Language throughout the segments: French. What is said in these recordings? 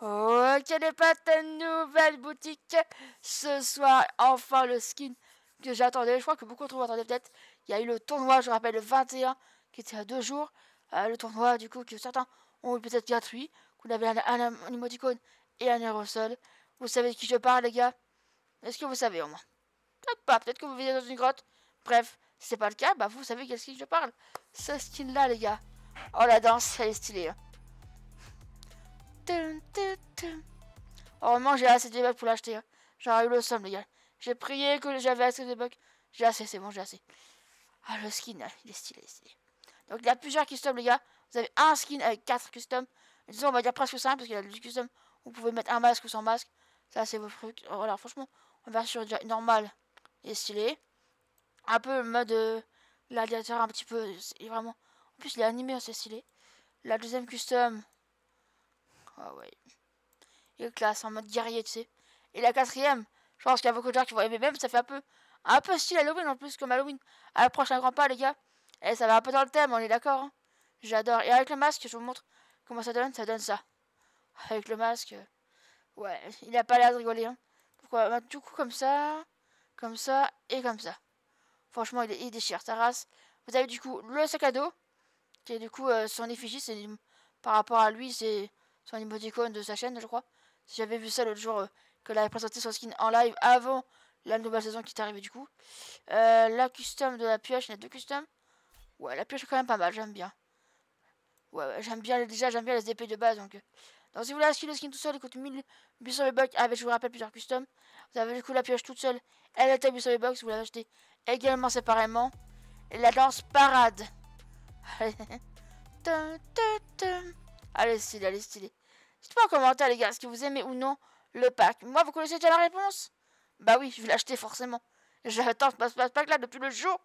Oh, quelle est pas ta nouvelle boutique Ce soir, enfin le skin que j'attendais. Je crois que beaucoup trop attendaient peut-être. Il y a eu le tournoi, je rappelle, le 21, qui était à deux jours. Euh, le tournoi, du coup, que certains ont eu peut-être gratuit. Vous avez un, un, emoticône et un aérosol. Vous savez de qui je parle, les gars? Est-ce que vous savez au moins? Peut-être pas, peut-être que vous vivez dans une grotte. Bref, si c'est pas le cas, bah vous savez quel skin je parle. Ce skin-là, les gars. Oh, la danse, elle est stylée. Hein. Heureusement, j'ai assez de bugs pour l'acheter. Hein. J'aurais eu le somme, les gars. J'ai prié que j'avais assez de bugs. J'ai assez, c'est bon, j'ai assez. Ah, le skin, il est stylé. Donc, il y a plusieurs customs, les gars. Vous avez un skin avec 4 customs. Disons, on va dire presque 5 parce qu'il y a du custom. Vous pouvez mettre un masque ou sans masque. Ça, c'est vos trucs. Voilà, franchement, en version normale, il est stylé. Un peu le mode euh, gladiateur, un petit peu. Vraiment. En plus, il est animé, c'est stylé. La deuxième custom, ah ouais. Il est classe, en mode guerrier, tu sais. Et la quatrième, je pense qu'il y a beaucoup de gens qui vont aimer même, ça fait un peu, un peu style Halloween en plus, comme Halloween. À la prochaine grand pas, les gars. Et eh, ça va un peu dans le thème, on est d'accord. Hein. J'adore. Et avec le masque, je vous montre comment ça donne, ça donne ça. Avec le masque, ouais, il a pas l'air de rigoler. Hein. Pourquoi? Bah, Du coup, comme ça, comme ça et comme ça. Franchement, il, il déchire sa race. Vous avez du coup le sac à dos, qui est du coup euh, son effigie, c'est par rapport à lui, c'est son emoticon de sa chaîne, je crois. Si j'avais vu ça l'autre jour, euh, que avait présenté son skin en live avant la nouvelle saison qui est arrivée du coup. Euh, la custom de la pioche, il y a deux customs. Ouais, la pioche est quand même pas mal, j'aime bien. Ouais, j'aime bien, déjà, j'aime bien les épées de base, donc... Euh. Donc si vous voulez acheter le skin tout seul, il coûte 1800 V-Bucks avec, je vous rappelle, plusieurs customs. Vous avez du coup la pioche toute seule, elle est à 800 V-Bucks, vous l'avez acheté également séparément. Et la danse parade. allez, stylé, allez, stylé. Dites-moi en commentaire, les gars, est-ce que vous aimez ou non le pack. Moi, vous connaissez déjà la réponse? Bah oui, je vais l'acheter forcément. J'attends ce pack-là depuis le jour.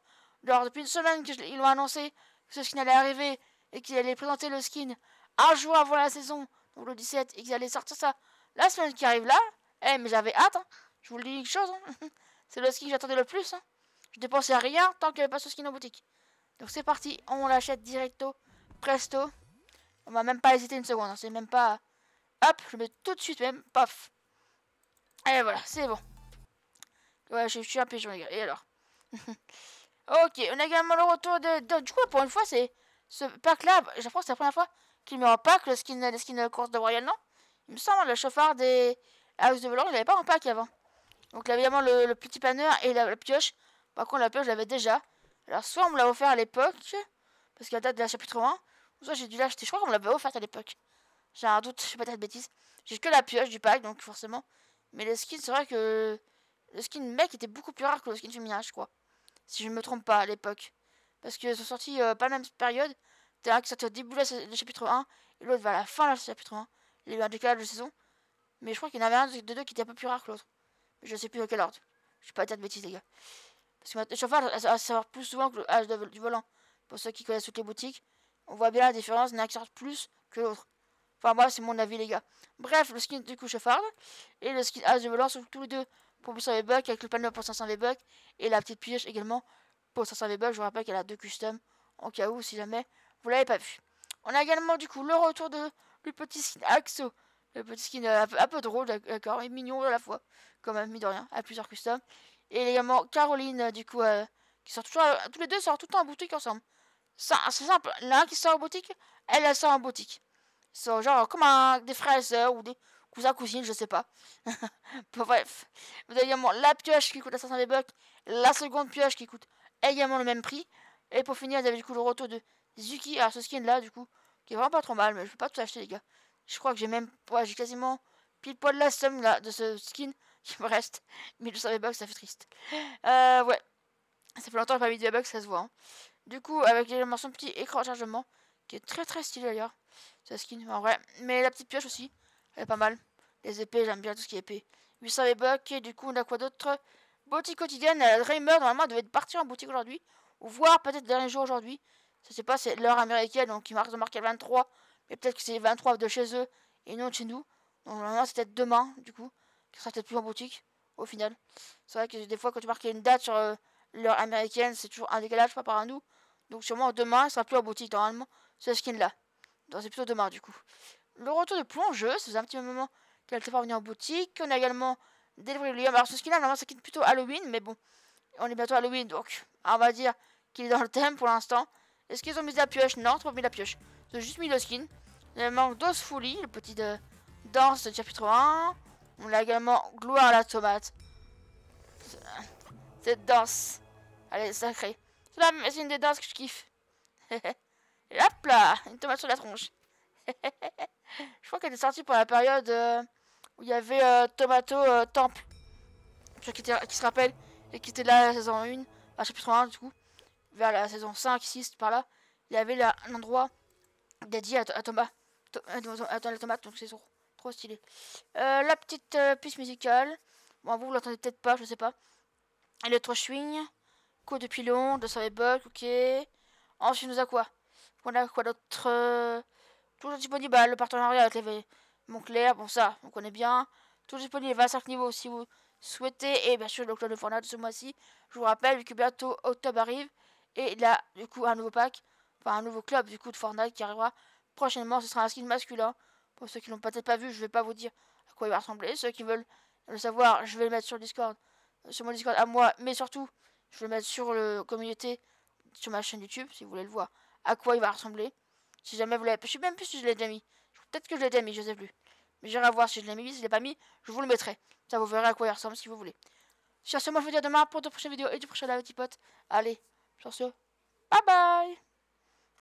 Alors, depuis une semaine qu'ils l'ont annoncé que ce skin allait arriver et qu'ils allaient présenter le skin un jour avant la saison, donc le 17, et qu'ils allaient sortir ça la semaine qui arrive là. Eh, mais j'avais hâte, hein. Je vous le dis une chose, hein. C'est le skin que j'attendais le plus, hein. Je dépensais rien tant qu'il n'y avait pas ce skin en boutique. Donc c'est parti, on l'achète directo, presto. On va même pas hésiter une seconde, hein. c'est même pas... Hop, je mets tout de suite même, paf. Et voilà, c'est bon. Ouais, je, suis un pigeon, les gars. Et alors? Ok, on a également le retour de... du coup, pour une fois, c'est... Ce pack-là, je pense que c'est la première fois qu'il met en pack le skin, le skin de course de Royal, non? Il me semble, le chauffard des House de Volant, il n'avait pas en pack avant. Donc là, évidemment, le, petit panneur et la, pioche. Par contre, la pioche, je l'avais déjà. Alors, soit on me l'a offert à l'époque, parce qu'à la date de la chapitre 1, soit j'ai dû l'acheter. Je crois qu'on me l'avait offert à l'époque. J'ai un doute, je sais pas de bêtises. J'ai que la pioche du pack, donc forcément. Mais le skin, c'est vrai que le skin mec était beaucoup plus rare que le skin féminin, je crois. Si je me trompe pas à l'époque. Parce qu'ils sont sortis euh, pas la même période. T'as un qui sortait au début du chapitre 1 et l'autre va à la fin du chapitre 1. Il y a eu un décalage de saison. Mais je crois qu'il y en avait un de deux qui était un peu plus rare que l'autre. Mais je sais plus dans quel ordre. Je vais pas dire de bêtises, les gars. Parce que ça va savoir plus souvent que le âge du volant. Pour ceux qui connaissent toutes les boutiques, on voit bien la différence. Il y en a qui sortent plus que l'autre. Enfin, moi, c'est mon avis, les gars. Bref, le skin du coup chefarde et le skin As de volant sont tous les deux pour 800 V-Bucks avec le panneau pour 500 V-Bucks et la petite pioche également pour 500 V-Bucks. Je vous rappelle qu'elle a deux customs en cas où, si jamais vous l'avez pas vu. On a également du coup le retour de le petit skin Axo. Le petit skin euh, un, peu, drôle, d'accord, et mignon à la fois, comme mis de rien, à plusieurs customs. Et également Caroline, du coup, euh, qui sort toujours, tous les deux sortent tout le temps en boutique ensemble. C'est simple, l'un qui sort en boutique, elle, elle sort en boutique genre comme des frères et sœurs ou des cousins cousines, je sais pas. Bref, vous avez également la pioche qui coûte à 500 V-Bucks, la seconde pioche qui coûte également le même prix. Et pour finir, vous avez du coup le retour de Zuki. Alors ce skin là, du coup, qui est vraiment pas trop mal, mais je peux pas tout acheter, les gars. Je crois que j'ai même, ouais, j'ai quasiment pile poil la somme là de ce skin qui me reste. 1200 V-Bucks, ça fait triste. Euh, ouais. Ça fait longtemps que j'ai pas mis de ça se voit. Hein. Du coup, avec également son petit écran de chargement, qui est très très stylé d'ailleurs. Ce skin, en vrai. Mais la petite pioche aussi, elle est pas mal. Les épées, j'aime bien tout ce qui est épée. 800 V-Bucks, et du coup, on a quoi d'autre? Boutique quotidienne, la Dreamer, normalement, devait partir en boutique aujourd'hui. Ou voir peut-être dernier jour aujourd'hui. Je sais pas, c'est l'heure américaine, donc ils marquent, marqué 23. Mais peut-être que c'est 23 de chez eux et non de chez nous. Donc normalement, c'est peut-être demain, du coup, qui sera peut-être plus en boutique, au final. C'est vrai que des fois, quand tu marques une date sur euh, l'heure américaine, c'est toujours un décalage par rapport à nous. Donc sûrement demain, il sera plus en boutique, normalement, ce skin-là. C'est plutôt demain, du coup. le retour de plongeuse. Ça un petit moment qu'elle n'était pas venue en boutique. On a également délivré. Alors, ce skin-là, normalement, ça quitte plutôt Halloween, mais bon, on est bientôt Halloween, donc on va dire qu'il est dans le thème pour l'instant. Est-ce qu'ils ont mis la pioche? Non, ils ont pas mis la pioche. Ils ont juste mis le skin. Il manque Dose Folie, le petit de danse de chapitre 1. On a également Gloire à la tomate. Cette danse, elle est sacrée. C'est une des danses que je kiffe. Et hop une tomate sur la tronche. je crois qu'elle est sortie pour la période euh, où il y avait euh, Tomato euh, Temple. Qui, qui se rappelle et qui était là la saison 1, à chapitre 1 du coup, vers la saison 5, 6, par là, il y avait là un endroit dédié à, Thomas, à, la tomate, donc c'est trop, stylé. la petite piste musicale, bon vous, vous l'entendez peut-être pas, je sais pas. Swing, coup de pilon, de bugs, ok. Ensuite, nous a quoi? On a quoi d'autre Toujours disponible bah, le partenariat avec les Montclair, bon ça, on connaît bien. Toujours disponible 25 niveaux si vous souhaitez. Et bien sûr, le club de Fortnite ce mois-ci. Je vous rappelle, que bientôt octobre arrive. Et là, du coup, un nouveau pack. Enfin, un nouveau club du coup de Fortnite qui arrivera prochainement. Ce sera un skin masculin. Pour ceux qui l'ont peut-être pas vu, je vais pas vous dire à quoi il va ressembler. Ceux qui veulent le savoir, je vais le mettre sur Discord. Sur mon Discord à moi. Mais surtout, je vais le mettre sur le communauté. Sur ma chaîne YouTube, si vous voulez le voir. À quoi il va ressembler. Si jamais vous l'avez... Je sais même plus si je l'ai déjà mis. Peut-être que je l'ai déjà mis, je sais plus. Mais j'irai voir si je l'ai mis. Si je l'ai pas mis, je vous le mettrai. Ça vous verrez à quoi il ressemble si vous voulez. Sur ce, moi je vous dis à demain pour de prochaines vidéos et du prochain live, petits potes. Allez, sur ce, bye bye